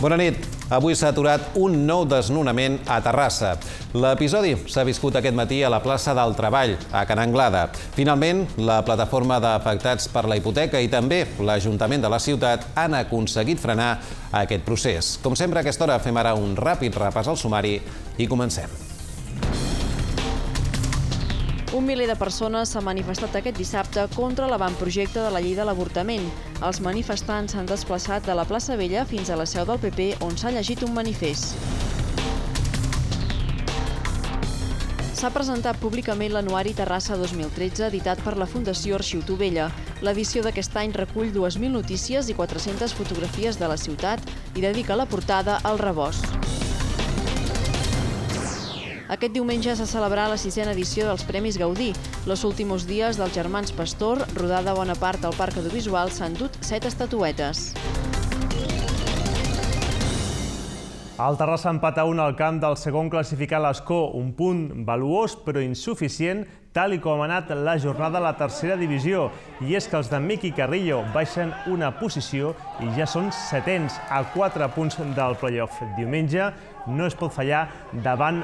Bona nit. Avui s'ha aturat un nou desnonament a Terrassa. L'episodi s'ha viscut aquest matí a la plaça del Treball, a Can Anglada. Finalment, la plataforma d'afectats per la hipoteca i també l'Ajuntament de la ciutat han aconseguit frenar aquest procés. Com sempre, a aquesta hora fem ara un ràpid repàs al sumari i comencem. Un miler de persones s'ha manifestat aquest dissabte contra l'avantprojecte de la llei de l'avortament. Els manifestants s'han desplaçat de la plaça Vella fins a la seu del PP, on s'ha llegit un manifest. S'ha presentat públicament l'anuari Terrassa 2013, editat per la Fundació Arxiu Tovella. L'edició d'aquest any recull 2.000 notícies i 400 fotografies de la ciutat i dedica la portada al rebost. Aquest diumenge s'ha celebrat la sisena edició dels Premis Gaudí. Los últims dies dels germans Pastor, rodada bona part al Parc Audiovisual, s'han dut set estatuetes. El Terrassa empata un al camp del segon classificat l'Escó, un punt valuós però insuficient tal i com ha anat la jornada a la tercera divisió. I és que els de Miqui Carrillo baixen una posició i ja són setens a 4 punts del playoff. Diumenge no es pot fallar davant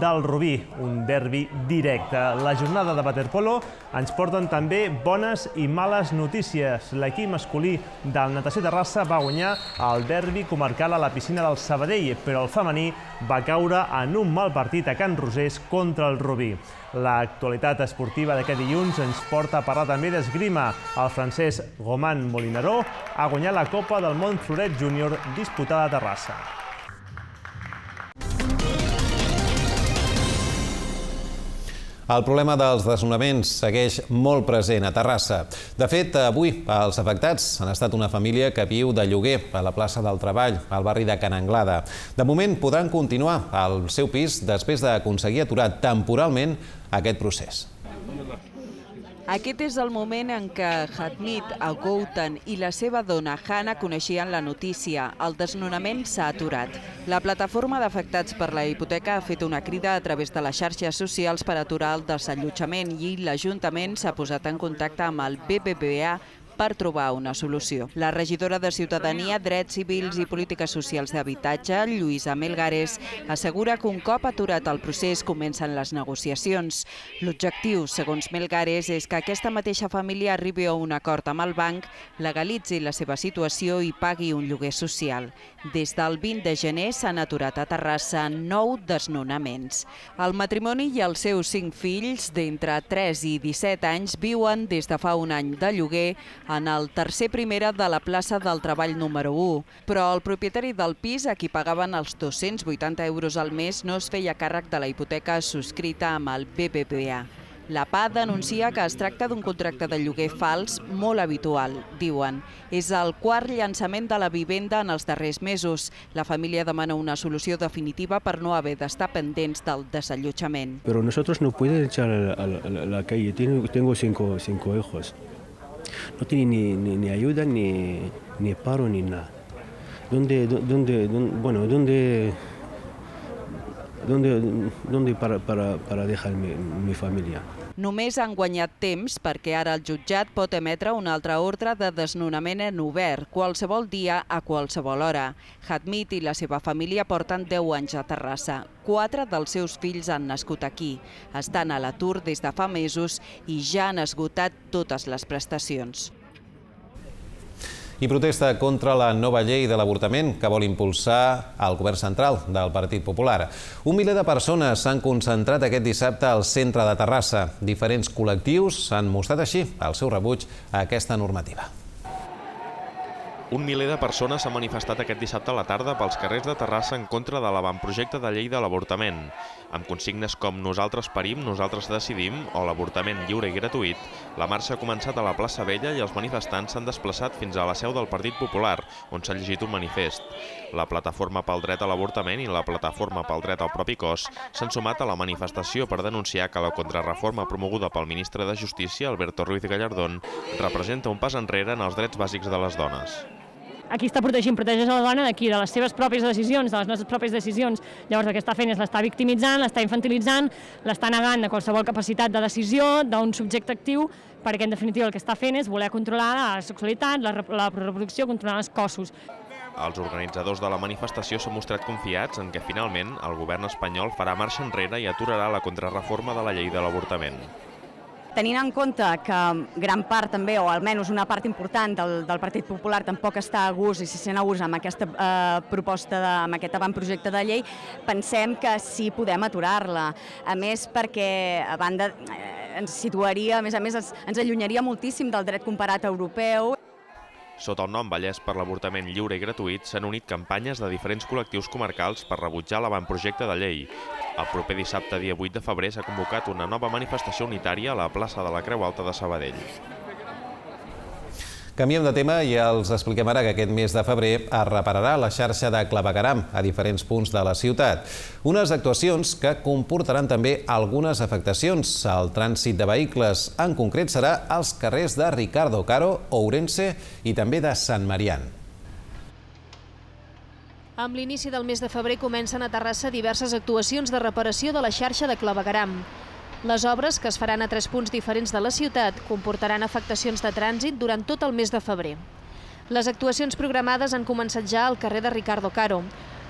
del Rubí, un derbi directe. La jornada de waterpolo ens porten també bones i males notícies. L'equip masculí del Natació Terrassa va guanyar el derbi comarcal a la piscina del Sabadell, però el femení va caure en un mal partit a Can Rosés contra el Rubí. L'actualitat esportiva d'aquest dilluns ens porta a parlar també d'esgrima. El francès Roman Molinaró ha guanyat la Copa del Món Floret Júnior disputada a Terrassa. El problema dels desnonaments segueix molt present a Terrassa. De fet, avui els afectats han estat una família que viu de lloguer a la plaça del Treball, al barri de Can Anglada. De moment podran continuar al seu pis després d'aconseguir aturar temporalment aquest procés. Aquest és el moment en què Hadmit Agoutan i la seva dona Hannah coneixien la notícia. El desnonament s'ha aturat. La plataforma d'afectats per la hipoteca ha fet una crida a través de les xarxes socials per aturar el desallotjament i l'Ajuntament s'ha posat en contacte amb el BBVA per trobar una solució. La regidora de Ciutadania, Drets Civils i Polítiques Socials d'Habitatge, Lluïsa Melgares, assegura que un cop aturat el procés comencen les negociacions. L'objectiu, segons Melgares, és que aquesta mateixa família arribi a un acord amb el banc, legalitzi la seva situació i pagui un lloguer social. Des del 20 de gener s'han aturat a Terrassa nou desnonaments. El matrimoni i els seus cinc fills, d'entre 3 i 17 anys, viuen des de fa un any de lloguer en el tercer primera de la plaça del Treball número 1. Però el propietari del pis, a qui pagaven els 280 euros al mes, no es feia càrrec de la hipoteca subscrita amb el BBVA. La PA denuncia que es tracta d'un contracte de lloguer fals molt habitual, diuen. És el quart llançament de la vivenda en els darrers mesos. La família demana una solució definitiva per no haver d'estar pendents del desallotjament. Pero nosotros no pueden echar la, la- calle. Tengo cinco, cinco hijos. No tienen ni, ni, ni ayuda, ni, ni paro, ni nada. ¿Dónde, dó- dónde, dónde- bueno, dónde, dónde, dónde para, para, para dejar mi, mi familia? Només han guanyat temps perquè ara el jutjat pot emetre una altra ordre de desnonament en obert, qualsevol dia a qualsevol hora. Hadmit i la seva família porten 10 anys a Terrassa. Quatre dels seus fills han nascut aquí. Estan a l'atur des de fa mesos i ja han esgotat totes les prestacions. I protesta contra la nova llei de l'avortament que vol impulsar el govern central del Partit Popular. Un miler de persones s'han concentrat aquest dissabte al centre de Terrassa. Diferents col·lectius han mostrat així el seu rebuig a aquesta normativa. Un miler de persones s'han manifestat aquest dissabte a la tarda pels carrers de Terrassa en contra de l'avantprojecte de llei de l'avortament. Amb consignes com Nosaltres parim, nosaltres decidim o l'avortament lliure i gratuït, la marxa ha començat a la plaça Vella i els manifestants s'han desplaçat fins a la seu del Partit Popular, on s'ha llegit un manifest. La Plataforma pel Dret a l'Avortament i la Plataforma pel Dret al Propi Cos s'han sumat a la manifestació per denunciar que la contrarreforma promoguda pel ministre de Justícia, Alberto Ruiz Gallardón, representa un pas enrere en els drets bàsics de les dones. Aquí està protegint, protegeix la dona d'aquí, de les seves pròpies decisions, de les nostres pròpies decisions. Llavors el que està fent és l'està victimitzant, l'està infantilitzant, l'està negant de qualsevol capacitat de decisió d'un subjecte actiu, perquè en definitiva el que està fent és voler controlar la sexualitat, la, la reproducció, controlar els cossos. Els organitzadors de la manifestació s'han mostrat confiats en que finalment el govern espanyol farà marxa enrere i aturarà la contrarreforma de la llei de l'avortament tenint en compte que gran part també, o almenys una part important del, del Partit Popular tampoc està a gust i se sent a gust amb aquesta eh, proposta, de, amb aquest avantprojecte de llei, pensem que sí podem aturar-la. A més, perquè a banda eh, ens situaria, a més a més, ens, ens allunyaria moltíssim del dret comparat europeu. Sota el nom Vallès per l'avortament lliure i gratuït s'han unit campanyes de diferents col·lectius comarcals per rebutjar l'avantprojecte de llei. El proper dissabte, dia 8 de febrer, s'ha convocat una nova manifestació unitària a la plaça de la Creu Alta de Sabadell. Canviem de tema i els expliquem ara que aquest mes de febrer es repararà la xarxa de clavegaram a diferents punts de la ciutat. Unes actuacions que comportaran també algunes afectacions al trànsit de vehicles. En concret serà als carrers de Ricardo Caro, Ourense i també de Sant Marian. Amb l'inici del mes de febrer comencen a Terrassa diverses actuacions de reparació de la xarxa de clavegaram. Les obres, que es faran a tres punts diferents de la ciutat, comportaran afectacions de trànsit durant tot el mes de febrer. Les actuacions programades han començat ja al carrer de Ricardo Caro.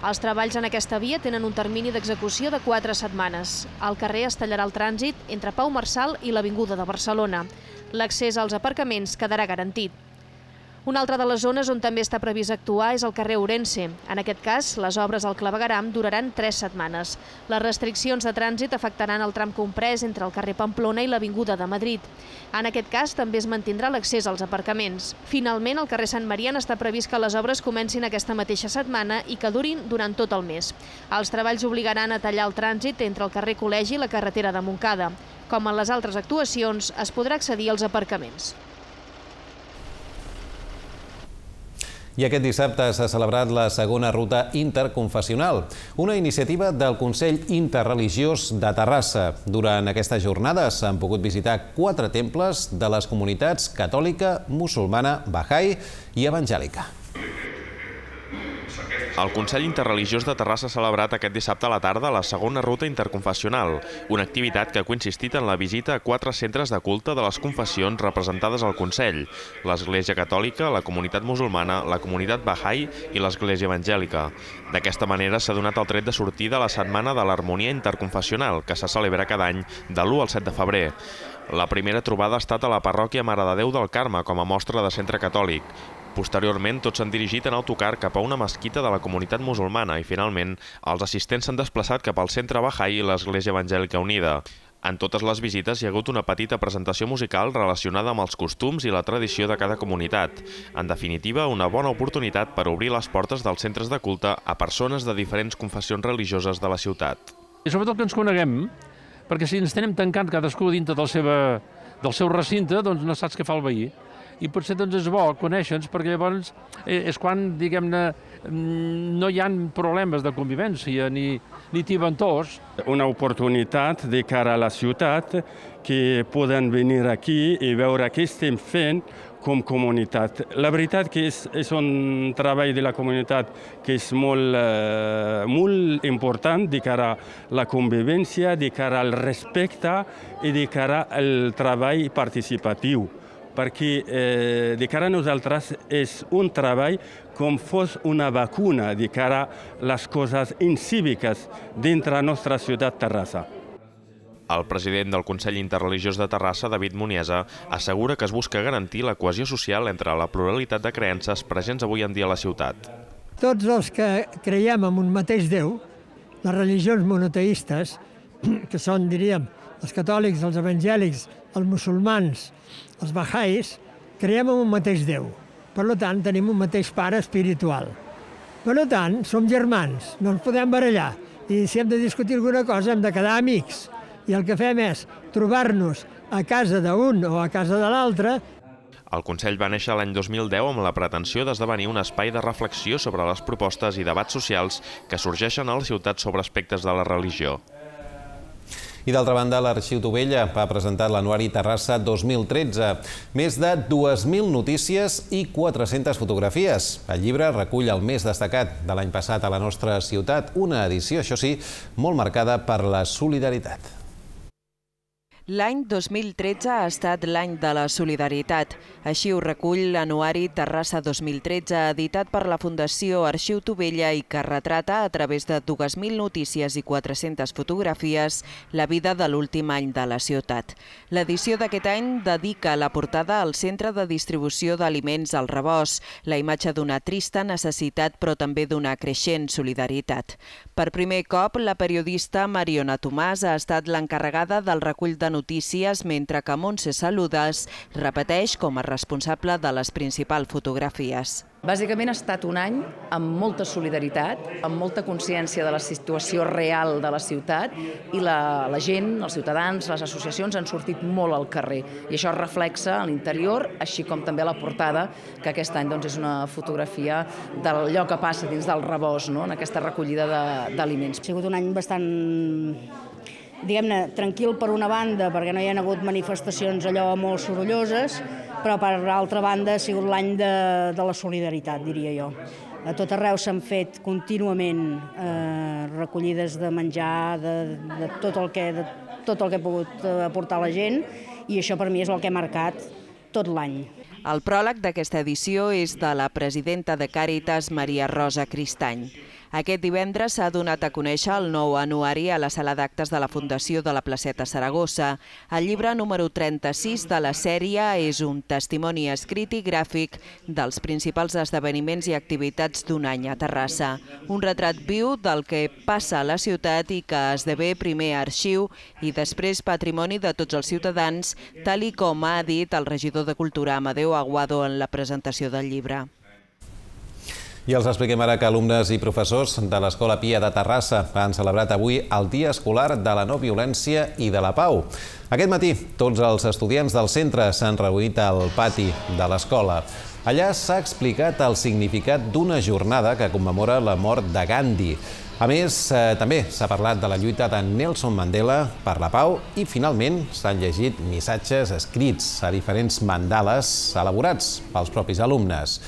Els treballs en aquesta via tenen un termini d'execució de quatre setmanes. Al carrer es tallarà el trànsit entre Pau Marçal i l'Avinguda de Barcelona. L'accés als aparcaments quedarà garantit. Una altra de les zones on també està previst actuar és el carrer Ourense. En aquest cas, les obres al clavegaram duraran tres setmanes. Les restriccions de trànsit afectaran el tram comprès entre el carrer Pamplona i l'Avinguda de Madrid. En aquest cas, també es mantindrà l'accés als aparcaments. Finalment, al carrer Sant Marian està previst que les obres comencin aquesta mateixa setmana i que durin durant tot el mes. Els treballs obligaran a tallar el trànsit entre el carrer Col·legi i la carretera de Montcada. Com en les altres actuacions, es podrà accedir als aparcaments. I aquest dissabte s'ha celebrat la segona ruta interconfessional, una iniciativa del Consell Interreligiós de Terrassa. Durant aquesta jornada s'han pogut visitar quatre temples de les comunitats catòlica, musulmana, bahai i evangèlica. El Consell Interreligiós de Terrassa ha celebrat aquest dissabte a la tarda la segona ruta interconfessional, una activitat que ha consistit en la visita a quatre centres de culte de les confessions representades al Consell, l'Església Catòlica, la comunitat musulmana, la comunitat Bahá'í i l'Església Evangèlica. D'aquesta manera s'ha donat el tret de sortida a la Setmana de l'Harmonia Interconfessional, que se celebra cada any de l'1 al 7 de febrer. La primera trobada ha estat a la parròquia Mare de Déu del Carme com a mostra de centre catòlic. Posteriorment, tots s'han dirigit en autocar cap a una mesquita de la comunitat musulmana i, finalment, els assistents s'han desplaçat cap al centre Bahá'í i l'Església Evangèlica Unida. En totes les visites hi ha hagut una petita presentació musical relacionada amb els costums i la tradició de cada comunitat. En definitiva, una bona oportunitat per obrir les portes dels centres de culte a persones de diferents confessions religioses de la ciutat. I sobretot que ens coneguem, perquè si ens tenem tancant cadascú dintre del, seva, del seu recinte, doncs no saps què fa el veí i potser doncs és bo conèixer-nos perquè llavors eh, és quan, diguem-ne, mm, no hi ha problemes de convivència ni, ni tibantors. Una oportunitat de cara a la ciutat que poden venir aquí i veure què estem fent com comunitat. La veritat que és, és un treball de la comunitat que és molt, eh, molt important de cara a la convivència, de cara al respecte i de cara al treball participatiu perquè eh, de cara a nosaltres és un treball com fos una vacuna de cara a les coses incíviques dintre la nostra ciutat Terrassa. El president del Consell Interreligiós de Terrassa, David Muniesa, assegura que es busca garantir la cohesió social entre la pluralitat de creences presents avui en dia a la ciutat. Tots els que creiem en un mateix Déu, les religions monoteistes, que són, diríem, els catòlics, els evangèlics, els musulmans, els bahais, creiem en un mateix Déu. Per tant, tenim un mateix pare espiritual. Per tant, som germans, no ens podem barallar. I si hem de discutir alguna cosa hem de quedar amics. I el que fem és trobar-nos a casa d'un o a casa de l'altre el Consell va néixer l'any 2010 amb la pretensió d'esdevenir un espai de reflexió sobre les propostes i debats socials que sorgeixen a la ciutat sobre aspectes de la religió. I d'altra banda, l'Arxiu Tovella ha presentat l'anuari Terrassa 2013. Més de 2.000 notícies i 400 fotografies. El llibre recull el més destacat de l'any passat a la nostra ciutat, una edició, això sí, molt marcada per la solidaritat. L'any 2013 ha estat l'any de la solidaritat. Així ho recull l'anuari Terrassa 2013, editat per la Fundació Arxiu Tovella i que retrata a través de 2.000 notícies i 400 fotografies la vida de l'últim any de la ciutat. L'edició d'aquest any dedica la portada al centre de distribució d'aliments al rebost, la imatge d'una trista necessitat però també d'una creixent solidaritat. Per primer cop, la periodista Mariona Tomàs ha estat l'encarregada del recull de notícies, mentre que Montse Saludes repeteix com a responsable de les principals fotografies. Bàsicament ha estat un any amb molta solidaritat, amb molta consciència de la situació real de la ciutat i la, la gent, els ciutadans, les associacions han sortit molt al carrer i això es reflexa a l'interior, així com també a la portada, que aquest any doncs, és una fotografia d'allò que passa dins del rebost, no? en aquesta recollida d'aliments. Ha sigut un any bastant diguem-ne, tranquil per una banda, perquè no hi ha hagut manifestacions allò molt sorolloses, però per altra banda ha sigut l'any de, de la solidaritat, diria jo. A tot arreu s'han fet contínuament eh, recollides de menjar, de, de, tot el que, de tot el que ha pogut eh, aportar la gent, i això per mi és el que ha marcat tot l'any. El pròleg d'aquesta edició és de la presidenta de Càritas, Maria Rosa Cristany. Aquest divendres s'ha donat a conèixer el nou anuari a la sala d'actes de la Fundació de la Placeta Saragossa. El llibre número 36 de la sèrie és un testimoni escrit i gràfic dels principals esdeveniments i activitats d'un any a Terrassa. Un retrat viu del que passa a la ciutat i que esdevé primer arxiu i després patrimoni de tots els ciutadans, tal i com ha dit el regidor de Cultura Amadeu Aguado en la presentació del llibre. I els expliquem ara que alumnes i professors de l'Escola Pia de Terrassa han celebrat avui el Dia Escolar de la No Violència i de la Pau. Aquest matí, tots els estudiants del centre s'han reunit al pati de l'escola. Allà s'ha explicat el significat d'una jornada que commemora la mort de Gandhi. A més, eh, també s'ha parlat de la lluita de Nelson Mandela per la pau i, finalment, s'han llegit missatges escrits a diferents mandales elaborats pels propis alumnes.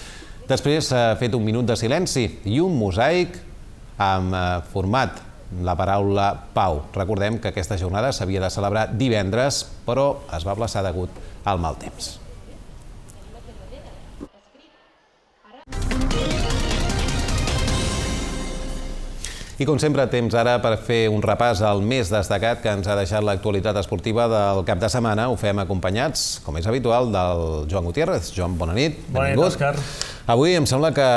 Després s'ha fet un minut de silenci i un mosaic amb eh, format la paraula pau. Recordem que aquesta jornada s'havia de celebrar divendres, però es va plaçar degut al mal temps. I com sempre, temps ara per fer un repàs al més destacat que ens ha deixat l'actualitat esportiva del cap de setmana. Ho fem acompanyats, com és habitual, del Joan Gutiérrez. Joan, bona nit. Bona nit, Òscar. Avui em sembla que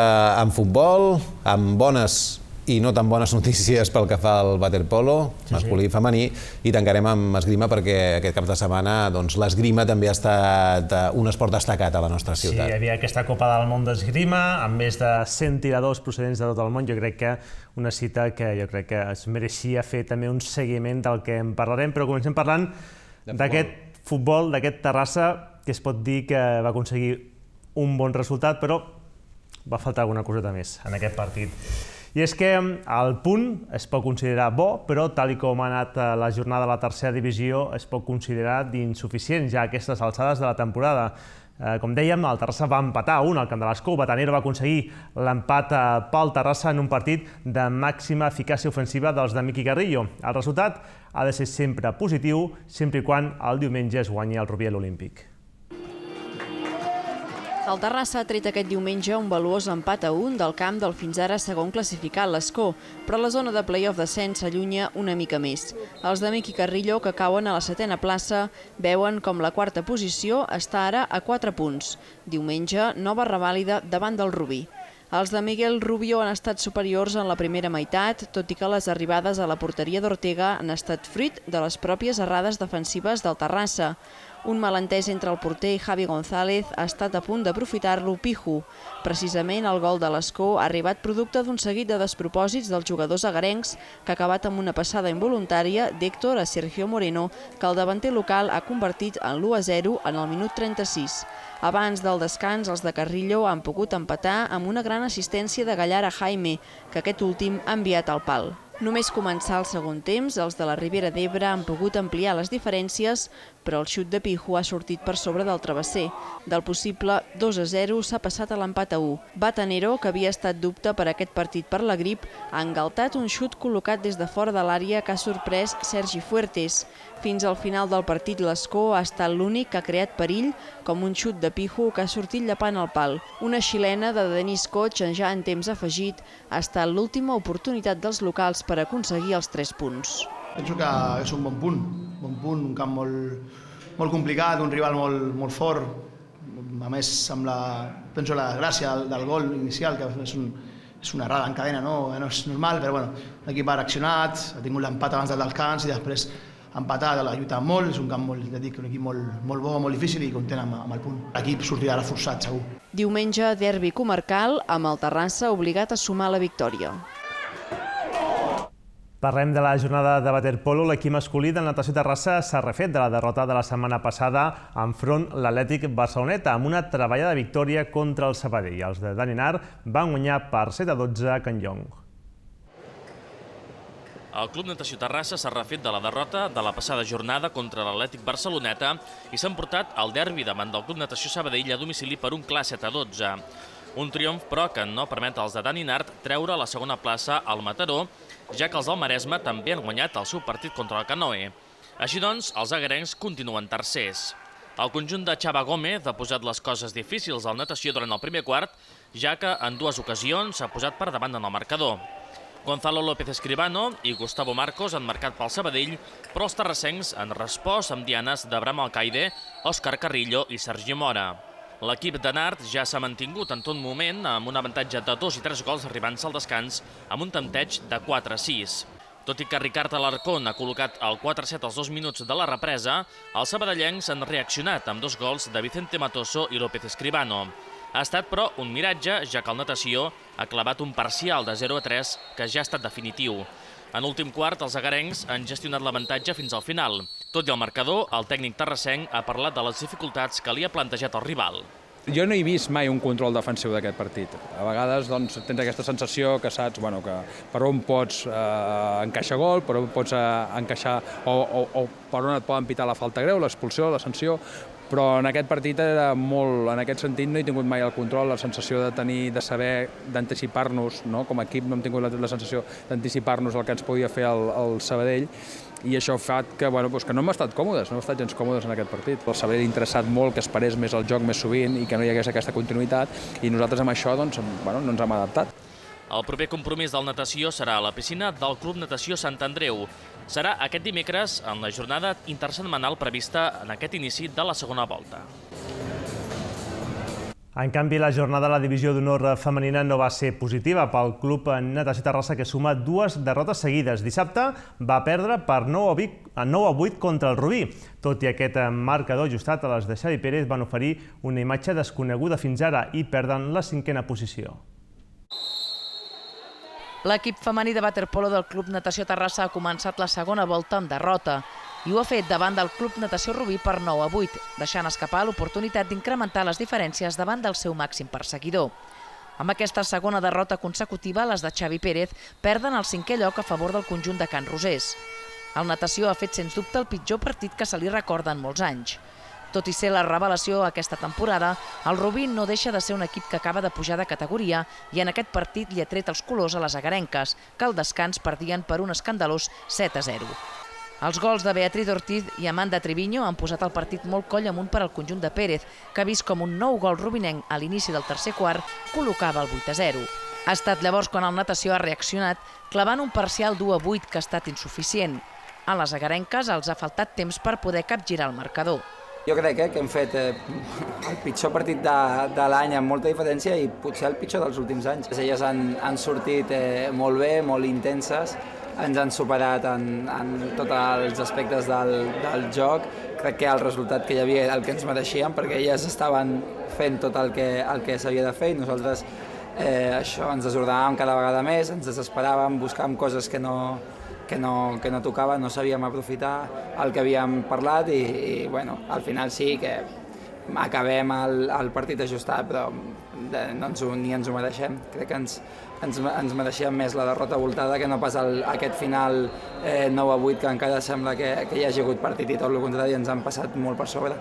en futbol, amb bones i no tan bones notícies pel que fa al waterpolo, sí, masculí i femení, i tancarem amb esgrima perquè aquest cap de setmana doncs, l'esgrima també ha estat eh, un esport destacat a la nostra ciutat. Sí, hi havia aquesta Copa del Món d'esgrima, amb més de 100 tiradors procedents de tot el món. Jo crec que una cita que jo crec que es mereixia fer també un seguiment del que en parlarem, però comencem parlant d'aquest futbol, d'aquest Terrassa, que es pot dir que va aconseguir un bon resultat, però va faltar alguna coseta més en aquest partit. I és que el punt es pot considerar bo, però tal i com ha anat eh, la jornada de la tercera divisió es pot considerar d'insuficient ja a aquestes alçades de la temporada. Eh, com dèiem, el Terrassa va empatar un al camp de l'Escó, Batanero va aconseguir l'empat eh, pel Terrassa en un partit de màxima eficàcia ofensiva dels de Miqui Carrillo. El resultat ha de ser sempre positiu, sempre i quan el diumenge es guanyi el Rubiel Olímpic. El Terrassa ha tret aquest diumenge un valuós empat a un del camp del fins ara segon classificat l'Escó, però la zona de play-off descens s'allunya una mica més. Els de Miqui Carrillo, que cauen a la setena plaça, veuen com la quarta posició està ara a 4 punts. Diumenge, nova revàlida davant del Rubí. Els de Miguel Rubio han estat superiors en la primera meitat, tot i que les arribades a la porteria d'Ortega han estat fruit de les pròpies errades defensives del Terrassa. Un malentès entre el porter i Javi González ha estat a punt d'aprofitar-lo Piju. Precisament el gol de l'Escó ha arribat producte d'un seguit de despropòsits dels jugadors agarencs que ha acabat amb una passada involuntària d'Héctor a Sergio Moreno que el davanter local ha convertit en l'1-0 en el minut 36. Abans del descans, els de Carrillo han pogut empatar amb una gran assistència de Gallar a Jaime, que aquest últim ha enviat al pal. Només començar el segon temps, els de la Ribera d'Ebre han pogut ampliar les diferències, però el xut de Pijo ha sortit per sobre del travesser. Del possible 2 a 0 s'ha passat a l'empat a 1. Batanero, que havia estat dubte per aquest partit per la grip, ha engaltat un xut col·locat des de fora de l'àrea que ha sorprès Sergi Fuertes. Fins al final del partit l'Escó ha estat l'únic que ha creat perill, com un xut de Pijo que ha sortit llapant el pal. Una xilena de Denis Coach, ja en temps afegit, ha estat l'última oportunitat dels locals per aconseguir els 3 punts. Penso que és un bon punt, bon punt, un camp molt, molt complicat, un rival molt, molt fort, a més amb la, penso la gràcia del, del gol inicial, que és, un, és una errada en cadena, no, no és normal, però bueno, l'equip ha reaccionat, ha tingut l'empat abans del descans i després ha empatat, l'ha lluitat molt, és un camp molt, ja dic, un equip molt, molt bo, molt difícil i content amb, amb el punt. L'equip sortirà reforçat, segur. Diumenge, derbi comarcal, amb el Terrassa obligat a sumar la victòria. Parlem de la jornada de waterpolo. L'equip masculí de natació Terrassa s'ha refet de la derrota de la setmana passada enfront l'Atlètic Barceloneta amb una treballada victòria contra el Sabadell. Els de Daninar van guanyar per 7 a 12 a Can Llong. El Club Natació Terrassa s'ha refet de la derrota de la passada jornada contra l'Atlètic Barceloneta i s'ha emportat el derbi davant del Club Natació Sabadell a domicili per un clar 7 a 12. Un triomf, però, que no permet als de Dani Nart treure la segona plaça al Mataró, ja que els del Maresme també han guanyat el seu partit contra el Canoe. Així doncs, els agarencs continuen tercers. El conjunt de Xava Gómez ha posat les coses difícils al natació durant el primer quart, ja que en dues ocasions s'ha posat per davant en el marcador. Gonzalo López Escribano i Gustavo Marcos han marcat pel Sabadell, però els terrassencs han respost amb dianes d'Abram Alcaide, Òscar Carrillo i Sergi Mora. L'equip de Nart ja s'ha mantingut en tot moment amb un avantatge de 2 i 3 gols arribant-se al descans amb un tempteig de 4 a 6. Tot i que Ricard Alarcón ha col·locat el 4-7 als dos minuts de la represa, els sabadellencs han reaccionat amb dos gols de Vicente Matoso i López Escribano. Ha estat, però, un miratge, ja que el natació ha clavat un parcial de 0 a 3 que ja ha estat definitiu. En últim quart, els agarencs han gestionat l'avantatge fins al final. Tot i el marcador, el tècnic terrassenc ha parlat de les dificultats que li ha plantejat el rival. Jo no he vist mai un control defensiu d'aquest partit. A vegades doncs, tens aquesta sensació que saps bueno, que per on pots eh, encaixar gol, per on pots eh, encaixar o, o, o per on et poden pitar la falta greu, l'expulsió, la sanció, però en aquest partit era molt, en aquest sentit no he tingut mai el control, la sensació de tenir, de saber, d'anticipar-nos, no? com a equip no hem tingut la, la sensació d'anticipar-nos el que ens podia fer el, el Sabadell, i això fet que, bueno, doncs que no hem estat còmodes, no hem estat gens còmodes en aquest partit. El Sabadell interessat molt que esperés més el joc més sovint i que no hi hagués aquesta continuïtat, i nosaltres amb això doncs, bueno, no ens hem adaptat. El proper compromís del natació serà a la piscina del Club Natació Sant Andreu. Serà aquest dimecres en la jornada intersetmanal prevista en aquest inici de la segona volta. En canvi, la jornada de la divisió d'honor femenina no va ser positiva pel club Natació Terrassa, que suma dues derrotes seguides. Dissabte va perdre per 9 a 8 contra el Rubí. Tot i aquest marcador ajustat, a les de Xavi Pérez van oferir una imatge desconeguda fins ara i perden la cinquena posició. L'equip femení de waterpolo del Club Natació Terrassa ha començat la segona volta amb derrota i ho ha fet davant del Club Natació Rubí per 9 a 8, deixant escapar l'oportunitat d'incrementar les diferències davant del seu màxim perseguidor. Amb aquesta segona derrota consecutiva, les de Xavi Pérez perden el cinquè lloc a favor del conjunt de Can Rosés. El natació ha fet sens dubte el pitjor partit que se li recorda en molts anys. Tot i ser la revelació aquesta temporada, el Rubí no deixa de ser un equip que acaba de pujar de categoria i en aquest partit li ha tret els colors a les agarenques, que al descans perdien per un escandalós 7 a 0. Els gols de Beatriz Ortiz i Amanda Triviño han posat el partit molt coll amunt per al conjunt de Pérez, que ha vist com un nou gol rubinenc a l'inici del tercer quart col·locava el 8 a 0. Ha estat llavors quan el natació ha reaccionat, clavant un parcial 2 a 8 que ha estat insuficient. A les agarenques els ha faltat temps per poder capgirar el marcador. Jo crec eh, que hem fet eh, el pitjor partit de, de l'any amb molta diferència i potser el pitjor dels últims anys. Elles han, han sortit eh, molt bé, molt intenses, ens han superat en, en tots els aspectes del, del joc. Crec que el resultat que hi havia era el que ens mereixíem perquè elles estaven fent tot el que, el que s'havia de fer i nosaltres eh, això ens desordenàvem cada vegada més, ens desesperàvem, buscàvem coses que no, que no, que no tocava, no sabíem aprofitar el que havíem parlat i, i bueno, al final sí que acabem el, el partit ajustat, però no ens ho, ni ens ho mereixem. Crec que ens, ens, ens mereixem més la derrota voltada que no pas el, aquest final eh, 9 a 8 que encara sembla que, que hi hagi hagut partit i tot el contrari ens han passat molt per sobre.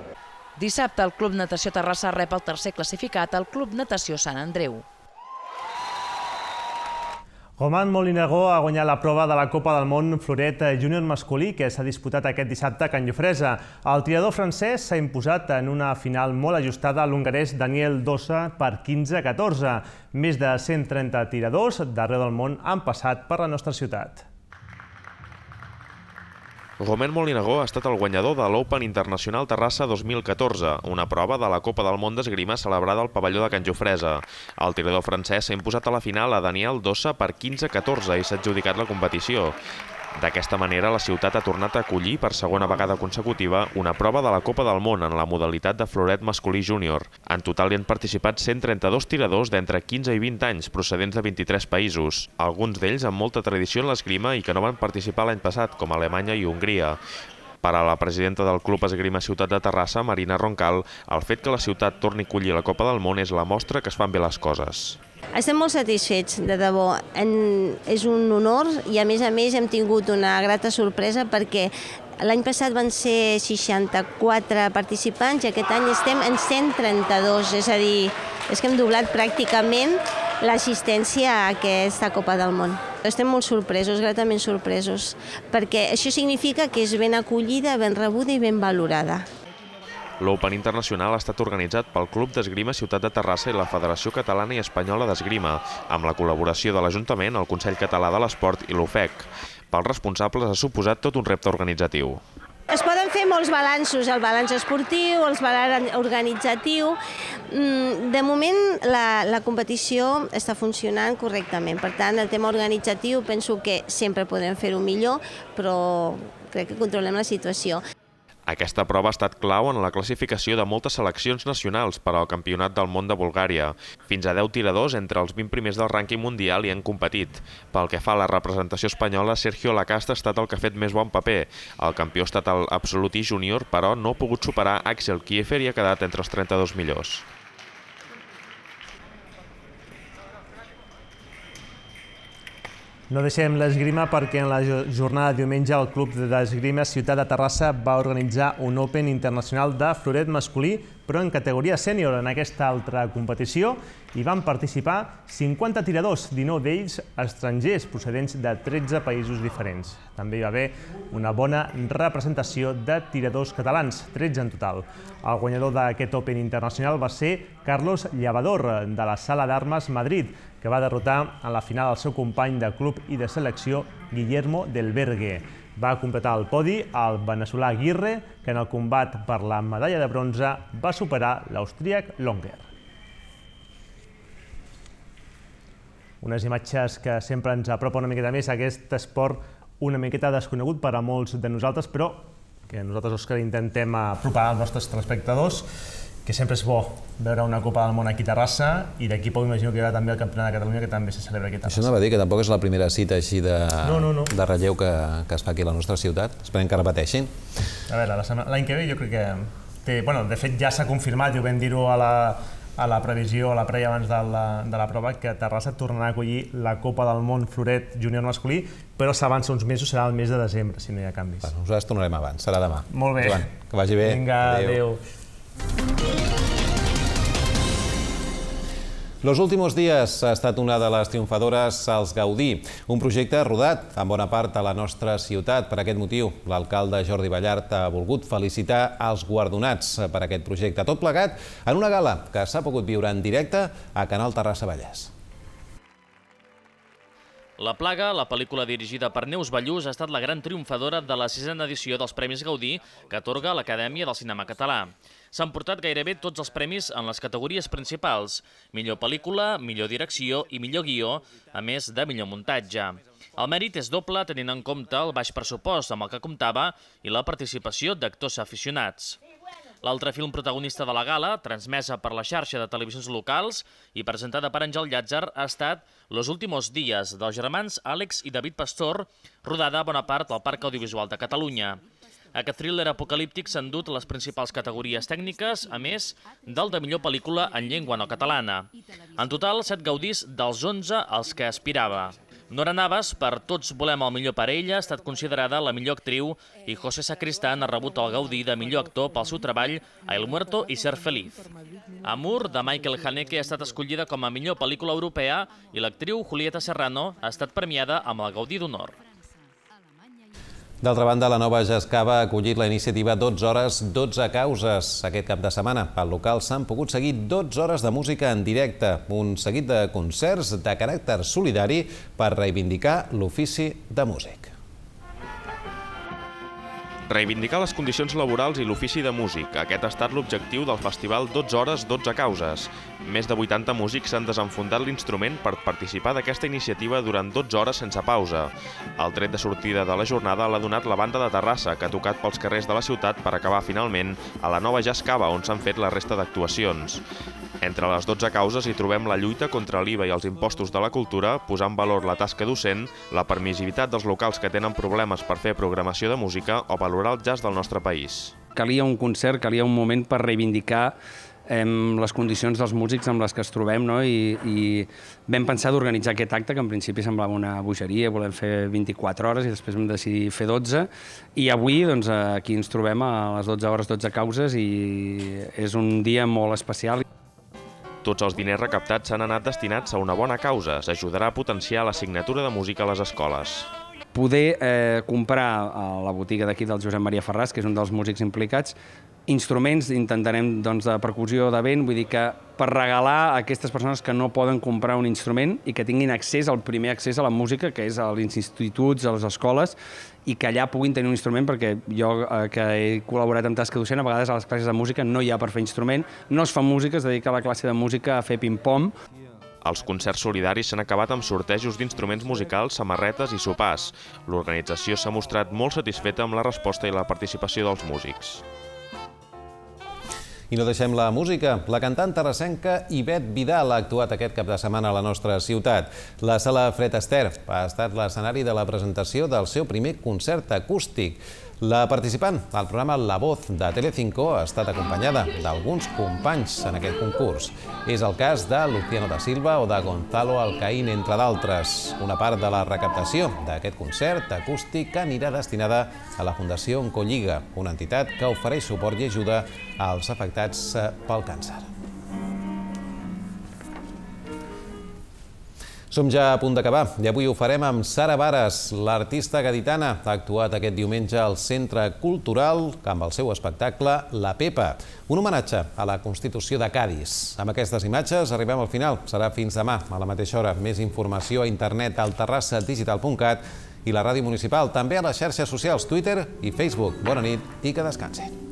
Dissabte el Club Natació Terrassa rep el tercer classificat, el Club Natació Sant Andreu. Roman Molinegó ha guanyat la prova de la Copa del Món Floret Júnior masculí que s'ha disputat aquest dissabte a Can Llofresa. El tirador francès s'ha imposat en una final molt ajustada a l'hongarès Daniel Dossa per 15-14. Més de 130 tiradors d'arreu del món han passat per la nostra ciutat. Romain Molinagó ha estat el guanyador de l'Open Internacional Terrassa 2014, una prova de la Copa del Món d'Esgrima celebrada al pavelló de Can Jofresa. El tirador francès s'ha imposat a la final a Daniel Dossa per 15-14 i s'ha adjudicat la competició. D'aquesta manera, la ciutat ha tornat a acollir per segona vegada consecutiva una prova de la Copa del Món en la modalitat de floret masculí júnior. En total hi han participat 132 tiradors d'entre 15 i 20 anys, procedents de 23 països, alguns d'ells amb molta tradició en l'esgrima i que no van participar l'any passat, com Alemanya i Hongria. Per a la presidenta del Club Esgrima Ciutat de Terrassa, Marina Roncal, el fet que la ciutat torni a acollir la Copa del Món és la mostra que es fan bé les coses. Estem molt satisfets, de debò. En, és un honor i a més a més hem tingut una grata sorpresa perquè l'any passat van ser 64 participants i aquest any estem en 132, és a dir, és que hem doblat pràcticament l'assistència a aquesta Copa del Món. Estem molt sorpresos, gratament sorpresos, perquè això significa que és ben acollida, ben rebuda i ben valorada. L'Open Internacional ha estat organitzat pel Club d'Esgrima Ciutat de Terrassa i la Federació Catalana i Espanyola d'Esgrima, amb la col·laboració de l'Ajuntament, el Consell Català de l'Esport i l'UFEC. Pels responsables ha suposat tot un repte organitzatiu. Es poden fer molts balanços, el balanç esportiu, el balanç organitzatiu. Mm, de moment la, la competició està funcionant correctament, per tant el tema organitzatiu penso que sempre podem fer-ho millor, però crec que controlem la situació. Aquesta prova ha estat clau en la classificació de moltes seleccions nacionals per al Campionat del Món de Bulgària. Fins a 10 tiradors entre els 20 primers del rànquing mundial hi han competit. Pel que fa a la representació espanyola, Sergio Lacasta ha estat el que ha fet més bon paper. El campió ha estat el absolutí júnior, però no ha pogut superar Axel Kiefer i ha quedat entre els 32 millors. No deixem l'esgrima perquè en la jornada de diumenge el Club d'Esgrima Ciutat de Terrassa va organitzar un Open internacional de floret masculí, però en categoria sènior en aquesta altra competició hi van participar 50 tiradors, 19 d'ells estrangers procedents de 13 països diferents. També hi va haver una bona representació de tiradors catalans, 13 en total. El guanyador d'aquest Open internacional va ser Carlos Llevador, de la Sala d'Armes Madrid, que va derrotar en la final el seu company de club i de selecció, Guillermo del Bergue. Va completar el podi el veneçolà Aguirre, que en el combat per la medalla de bronze va superar l'austríac Longer. Unes imatges que sempre ens apropa una miqueta més a aquest esport una miqueta desconegut per a molts de nosaltres, però que nosaltres, Òscar, intentem apropar als nostres telespectadors que sempre és bo veure una Copa del Món aquí a Terrassa i d'aquí poc imagino que hi haurà també el Campionat de Catalunya que també se celebra aquí a Terrassa. Això no va dir que tampoc és la primera cita així de, no, no, no. de relleu que, que es fa aquí a la nostra ciutat. Esperem que repeteixin. A veure, l'any que ve jo crec que té, bueno, de fet ja s'ha confirmat, i ho vam dir-ho a la, a la previsió, a la preia abans de la, de la prova, que Terrassa tornarà a acollir la Copa del Món Floret Júnior masculí, però s'avança uns mesos, serà el mes de desembre, si no hi ha canvis. Bueno, nosaltres tornarem abans, serà demà. Molt bé. Joan, que vagi bé. Vinga, adéu. adéu. Los últimos días ha estat una de les triomfadores als Gaudí, un projecte rodat en bona part a la nostra ciutat. Per aquest motiu, l'alcalde Jordi Ballart ha volgut felicitar els guardonats per aquest projecte. Tot plegat en una gala que s'ha pogut viure en directe a Canal Terrassa Vallès. La Plaga, la pel·lícula dirigida per Neus Ballús, ha estat la gran triomfadora de la sisena edició dels Premis Gaudí que atorga l'Acadèmia del Cinema Català. S'han portat gairebé tots els premis en les categories principals, millor pel·lícula, millor direcció i millor guió, a més de millor muntatge. El mèrit és doble tenint en compte el baix pressupost amb el que comptava i la participació d'actors aficionats. L'altre film protagonista de la gala, transmesa per la xarxa de televisions locals i presentada per Àngel Llàtzer, ha estat Los últimos días, dels germans Àlex i David Pastor, rodada a bona part al Parc Audiovisual de Catalunya. Aquest thriller apocalíptic s'ha endut les principals categories tècniques, a més del de millor pel·lícula en llengua no catalana. En total, 7 gaudís dels 11 als que aspirava. Nora Navas, per Tots volem el millor per ella, ha estat considerada la millor actriu i José Sacristán ha rebut el Gaudí de millor actor pel seu treball a El Muerto i Ser Feliz. Amur, de Michael Haneke, ha estat escollida com a millor pel·lícula europea i l'actriu Julieta Serrano ha estat premiada amb el Gaudí d'Honor. D'altra banda, la nova Jascava ha acollit la iniciativa 12 hores, 12 causes. Aquest cap de setmana, al local s'han pogut seguir 12 hores de música en directe, un seguit de concerts de caràcter solidari per reivindicar l'ofici de músic reivindicar les condicions laborals i l'ofici de músic. Aquest ha estat l'objectiu del festival 12 hores, 12 causes. Més de 80 músics s'han desenfundat l'instrument per participar d'aquesta iniciativa durant 12 hores sense pausa. El tret de sortida de la jornada l'ha donat la banda de Terrassa, que ha tocat pels carrers de la ciutat per acabar finalment a la nova Jazz Cava, on s'han fet la resta d'actuacions. Entre les 12 causes hi trobem la lluita contra l'IVA i els impostos de la cultura, posant en valor la tasca docent, la permissivitat dels locals que tenen problemes per fer programació de música o valorar el jazz del nostre país. Calia un concert, calia un moment per reivindicar eh, les condicions dels músics amb les que es trobem no? I, i vam pensar d'organitzar aquest acte que en principi semblava una bogeria, volem fer 24 hores i després vam decidir fer 12 i avui doncs, aquí ens trobem a les 12 hores 12 causes i és un dia molt especial. Tots els diners recaptats s'han anat destinats a una bona causa. S'ajudarà a potenciar la signatura de música a les escoles poder eh, comprar a la botiga d'aquí del Josep Maria Ferràs, que és un dels músics implicats, instruments, intentarem doncs, de percussió de vent, vull dir que per regalar a aquestes persones que no poden comprar un instrument i que tinguin accés al primer accés a la música, que és als instituts, a les escoles, i que allà puguin tenir un instrument, perquè jo eh, que he col·laborat amb tasca docent, a vegades a les classes de música no hi ha per fer instrument, no es fa música, es dedica a la classe de música a fer ping-pong. Els concerts solidaris s'han acabat amb sortejos d'instruments musicals, samarretes i sopars. L'organització s'ha mostrat molt satisfeta amb la resposta i la participació dels músics. I no deixem la música. La cantant terrassenca Ivet Vidal ha actuat aquest cap de setmana a la nostra ciutat. La sala Fred Astaire ha estat l'escenari de la presentació del seu primer concert acústic. La participant al programa La Voz de Telecinco ha estat acompanyada d'alguns companys en aquest concurs. És el cas de Luciano da Silva o de Gonzalo Alcaín, entre d'altres. Una part de la recaptació d'aquest concert acústic anirà destinada a la Fundació Oncolliga, una entitat que ofereix suport i ajuda als afectats pel càncer. Som ja a punt d'acabar i avui ho farem amb Sara Vares, l'artista gaditana. Ha actuat aquest diumenge al Centre Cultural amb el seu espectacle La Pepa, un homenatge a la Constitució de Cádiz. Amb aquestes imatges arribem al final. Serà fins demà, a la mateixa hora. Més informació a internet al terrassadigital.cat i la ràdio municipal, també a les xarxes socials Twitter i Facebook. Bona nit i que descansin.